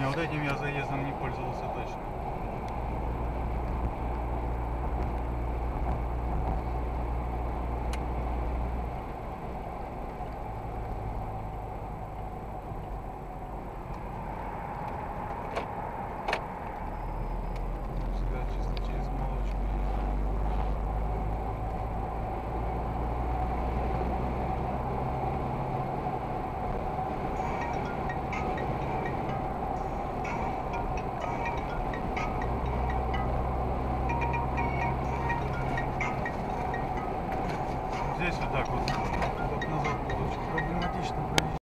Не, вот этим я заездом не пользовался. здесь вот так вот.